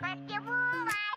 Vai ter voar.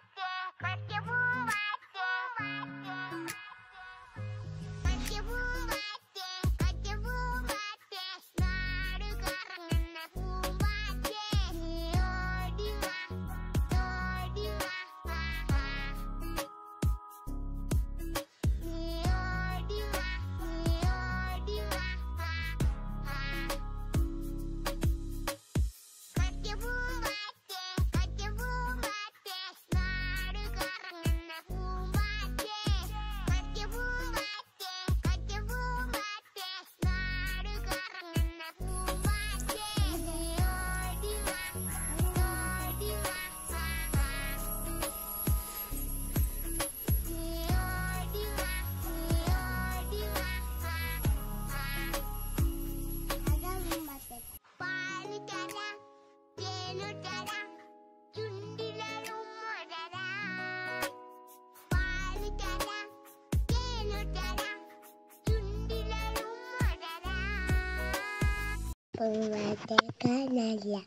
Por Canaria.